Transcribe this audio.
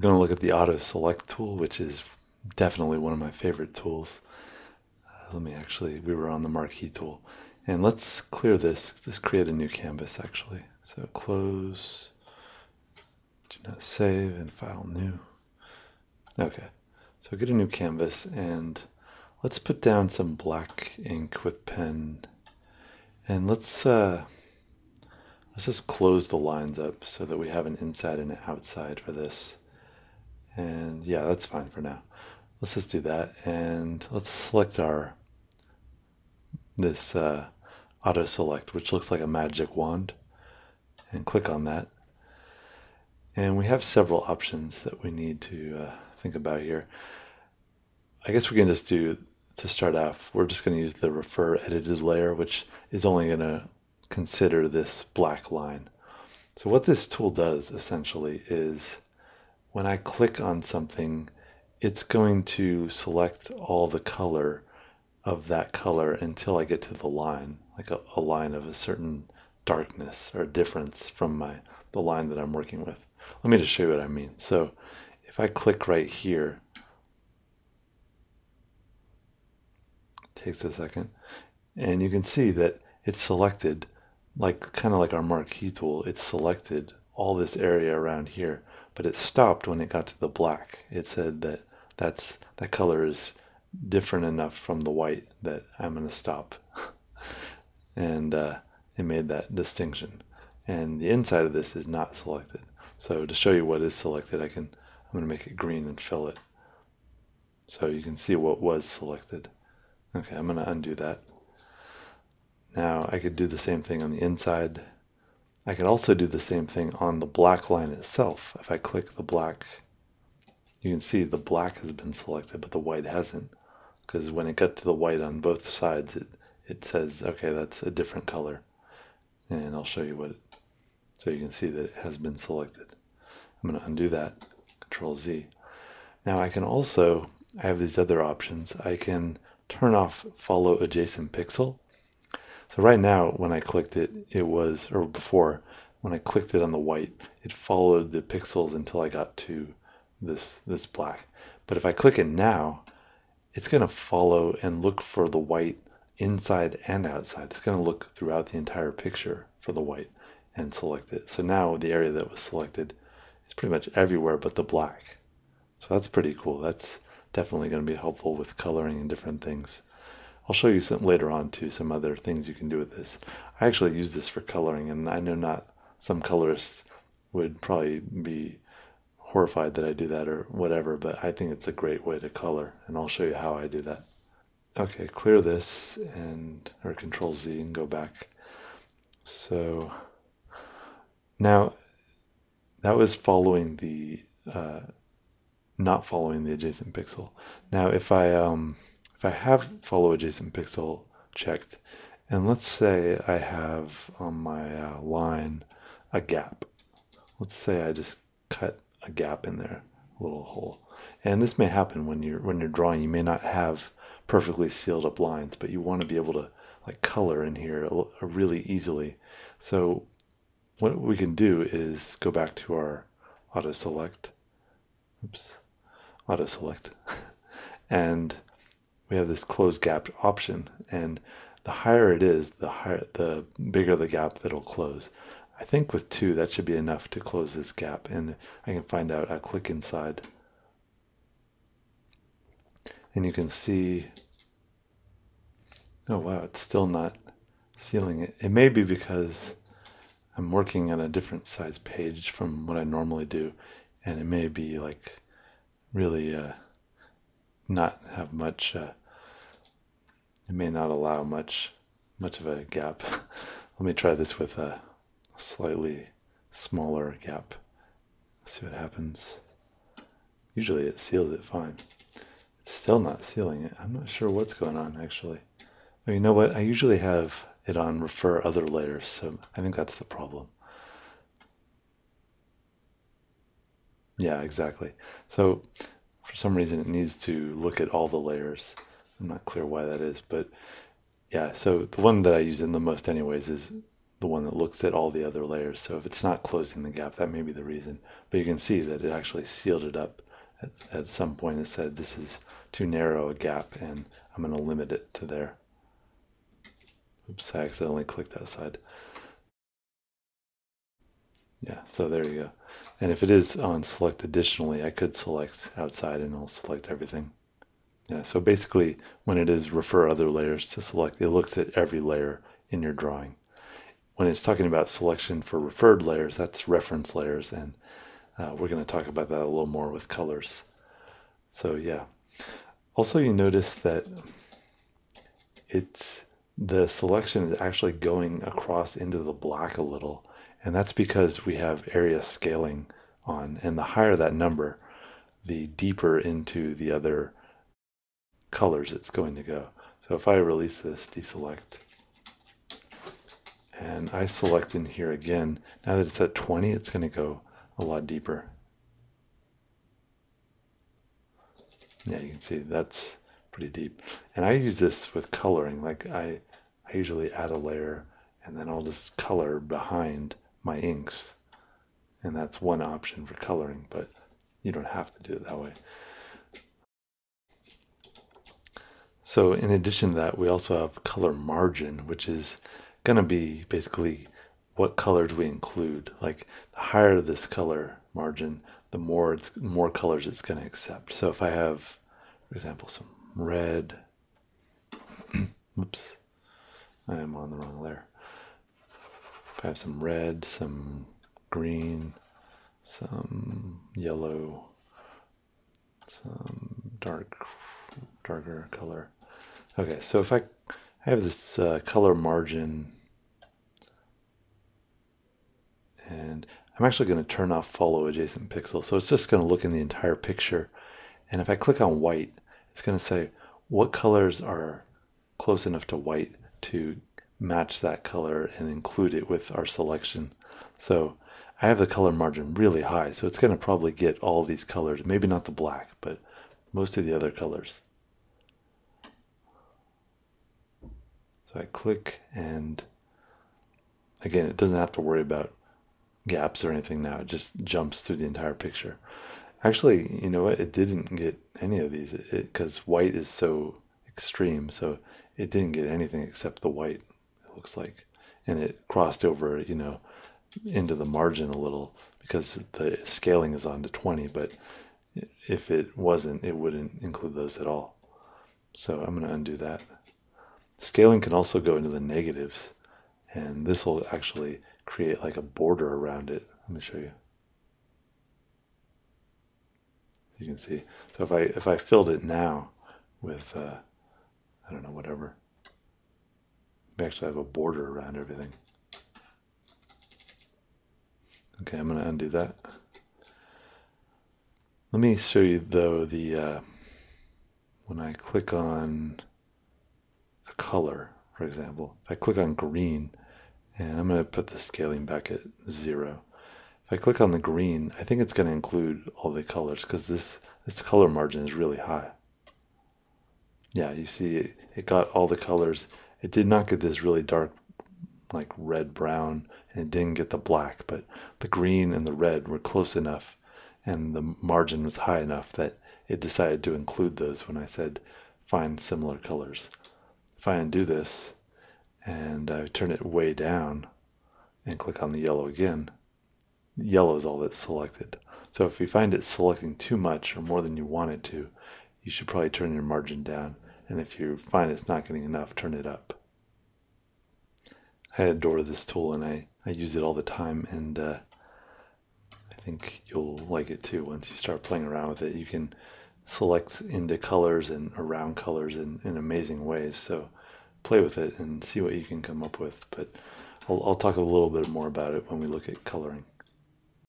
we're going to look at the auto select tool, which is definitely one of my favorite tools. Uh, let me actually, we were on the marquee tool. And let's clear this. Let's create a new canvas actually. So close, do not save, and file new. Okay, so get a new canvas and let's put down some black ink with pen. And let's uh, let's just close the lines up so that we have an inside and an outside for this. And yeah, that's fine for now. Let's just do that and let's select our this uh, auto select, which looks like a magic wand, and click on that. And we have several options that we need to uh, think about here. I guess we can just do, to start off, we're just going to use the refer edited layer, which is only going to consider this black line. So what this tool does essentially is when I click on something, it's going to select all the color of that color until I get to the line, like a, a line of a certain darkness or difference from my the line that I'm working with. Let me just show you what I mean. So if I click right here, takes a second, and you can see that it's selected like kind of like our marquee tool, it's selected all this area around here, but it stopped when it got to the black. It said that that's that color is different enough from the white that I'm going to stop. and uh, it made that distinction. And the inside of this is not selected. So to show you what is selected, I can I'm going to make it green and fill it. So you can see what was selected. Okay, I'm going to undo that. Now I could do the same thing on the inside. I could also do the same thing on the black line itself. If I click the black, you can see the black has been selected, but the white hasn't because when it got to the white on both sides, it, it says, okay, that's a different color. And I'll show you what, it, so you can see that it has been selected. I'm going to undo that, Control Z. Now I can also, I have these other options. I can turn off follow adjacent pixel. So right now, when I clicked it, it was, or before, when I clicked it on the white, it followed the pixels until I got to this, this black. But if I click it now, it's going to follow and look for the white inside and outside. It's going to look throughout the entire picture for the white and select it. So now the area that was selected is pretty much everywhere but the black. So that's pretty cool. That's definitely going to be helpful with coloring and different things. I'll show you some later on too some other things you can do with this. I actually use this for coloring and I know not some colorists would probably be horrified that I do that or whatever, but I think it's a great way to color, and I'll show you how I do that. Okay, clear this and or Control Z and go back. So now that was following the uh, not following the adjacent pixel. Now if I um, if I have follow adjacent pixel checked, and let's say I have on my uh, line a gap. Let's say I just cut a gap in there, a little hole. And this may happen when you're when you're drawing. You may not have perfectly sealed up lines, but you want to be able to like color in here really easily. So what we can do is go back to our auto select. Oops, auto select, and we have this close gap option. And the higher it is, the higher the bigger the gap that'll close. I think with two, that should be enough to close this gap. And I can find out, I click inside. And you can see, oh wow, it's still not sealing it. It may be because I'm working on a different size page from what I normally do. And it may be like really uh, not have much, uh, it may not allow much, much of a gap. Let me try this with a slightly smaller gap. See what happens. Usually it seals it fine. It's still not sealing it. I'm not sure what's going on actually. Well, you know what? I usually have it on refer other layers, so I think that's the problem. Yeah, exactly. So for some reason it needs to look at all the layers. I'm not clear why that is, but yeah, so the one that I use in the most anyways is the one that looks at all the other layers. So if it's not closing the gap, that may be the reason. But you can see that it actually sealed it up. At, at some point it said this is too narrow a gap and I'm going to limit it to there. Oops, I accidentally clicked outside. Yeah, so there you go. And if it is on select additionally, I could select outside and I'll select everything. Yeah, so basically when it is refer other layers to select, it looks at every layer in your drawing. When it's talking about selection for referred layers, that's reference layers, and uh, we're going to talk about that a little more with colors. So yeah. Also, you notice that it's the selection is actually going across into the black a little, and that's because we have area scaling on, and the higher that number, the deeper into the other colors it's going to go. So if I release this, deselect, and I select in here again, now that it's at 20, it's going to go a lot deeper. Yeah, you can see that's pretty deep. And I use this with coloring. Like I, I usually add a layer and then I'll just color behind my inks. And that's one option for coloring, but you don't have to do it that way. So in addition to that, we also have color margin, which is going to be basically what colors we include. Like the higher this color margin, the more it's more colors it's going to accept. So if I have, for example, some red, oops, I am on the wrong layer. If I have some red, some green, some yellow, some dark, darker color. Okay, so if I I have this uh, color margin and I'm actually going to turn off follow adjacent pixel. So it's just going to look in the entire picture. And if I click on white, it's going to say what colors are close enough to white to match that color and include it with our selection. So I have the color margin really high, so it's going to probably get all these colors, maybe not the black, but most of the other colors. So I click and again, it doesn't have to worry about gaps or anything now. It just jumps through the entire picture. Actually, you know what? It didn't get any of these because white is so extreme. So it didn't get anything except the white, it looks like. And it crossed over, you know, into the margin a little because the scaling is on to 20. But if it wasn't, it wouldn't include those at all. So I'm going to undo that. Scaling can also go into the negatives, and this will actually create like a border around it. Let me show you. You can see. So if I if I filled it now with uh, I don't know whatever, we actually have a border around everything. Okay, I'm going to undo that. Let me show you though the uh, when I click on color, for example, if I click on green, and I'm going to put the scaling back at zero. If I click on the green, I think it's going to include all the colors because this, this color margin is really high. Yeah, you see it, it got all the colors. It did not get this really dark like red brown and it didn't get the black, but the green and the red were close enough and the margin was high enough that it decided to include those when I said find similar colors if I undo this and I turn it way down and click on the yellow again, yellow is all that's selected. So if you find it selecting too much or more than you want it to, you should probably turn your margin down. And if you find it's not getting enough, turn it up. I adore this tool and I, I use it all the time and uh, I think you'll like it too once you start playing around with it. You can select into colors and around colors in, in amazing ways. So play with it and see what you can come up with. But I'll, I'll talk a little bit more about it when we look at coloring.